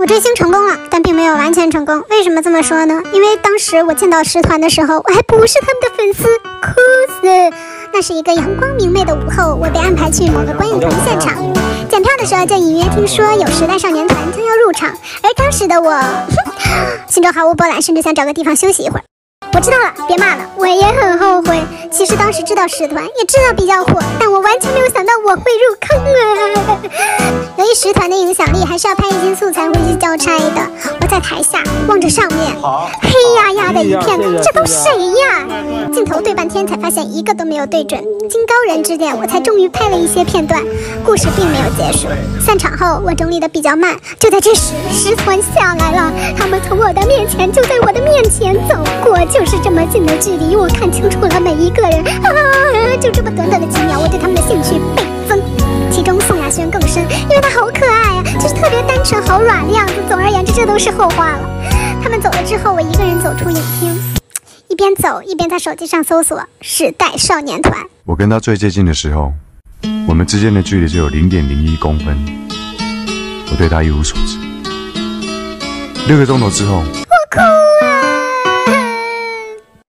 我追星成功了，但并没有完全成功。为什么这么说呢？因为当时我见到十团的时候，我还不是他们的粉丝，哭死！那是一个阳光明媚的午后，我被安排去某个观影团现场，检票的时候就隐约听说有时代少年团将要入场，而当时的我，心中毫无波澜，甚至想找个地方休息一会儿。我知道了，别骂了，我也很后悔。其实当时知道十团，也知道比较火，但我完全没有想到我会入坑啊！由于十团的影响力，还是要拍一些素材回去交差的。我在台下望着上面，黑压压的一片，这都谁呀？镜头对半天才发现一个都没有对准，经高人指点，我才终于拍了一些片段。故事并没有结束。散场后，我整理的比较慢，就在这时，十团下来了，他们从我的面前就在我的面前走过，就是这么近的距离，我看清楚了每一个人。啊，就这么短短的几秒，我对他们的兴趣倍增。其中宋亚轩更深，因为他好可爱呀，就是特别单纯、好软的样子。总而言之，这都是后话了。他们走了之后，我一个人走出影厅。一边走一边在手机上搜索“时代少年团”。我跟他最接近的时候，我们之间的距离只有零点零一公分。我对他一无所知。六个钟头之后，我哭了。